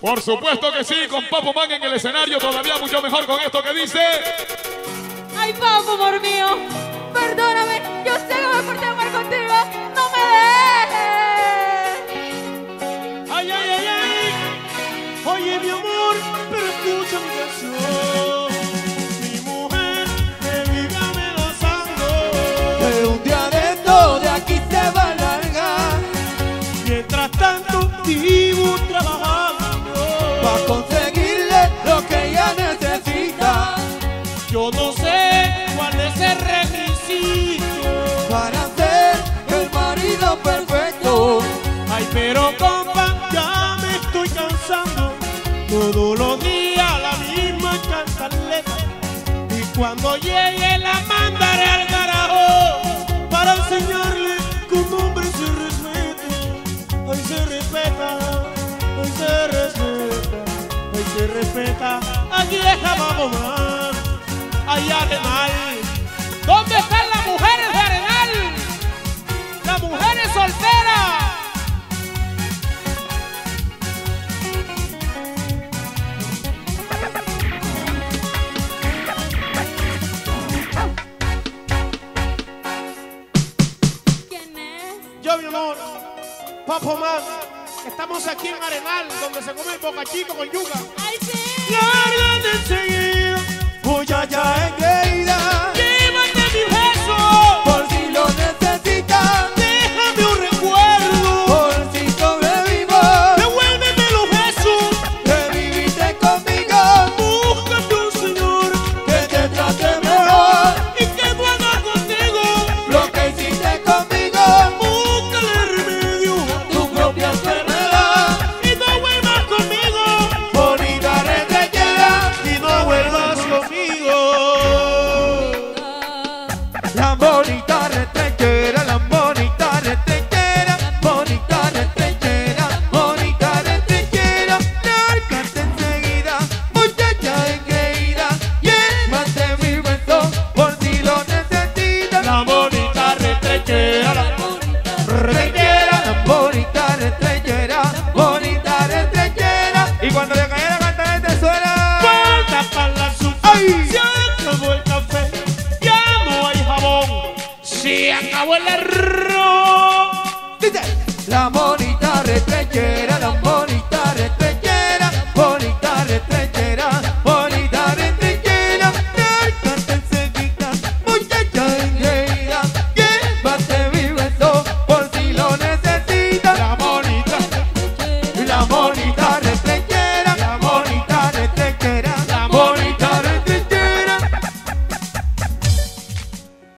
Por supuesto que sí, con Papo Man en el escenario, todavía mucho mejor con esto que dice. Ay, Papo, amor mío, perdóname, yo sé que me porté Yo no sé cuál es el requisito. para ser el marido perfecto. Ay, pero compa, ya me estoy cansando. Todos los días la misma cantaleta. Y cuando llegue la mandaré al carajo para enseñarle que un hombre se respeta. Ay, se respeta, ay, se respeta, ay, se respeta. Aquí dejamos más, ay, Arenal. ¿Dónde están las mujeres de Arenal? Las mujeres solteras. ¿Quién es? Yo, mi amor, Papo Man, estamos aquí en Arenal, donde se come el boca chico con yuca. Ay, sí. Retrechera, bonita retrechera. Y cuando le cayera cantar este suena. Falta para la ¡Ay! Se acabó el café, ya no hay jabón. Se acabó el arroz. Dice, la bonita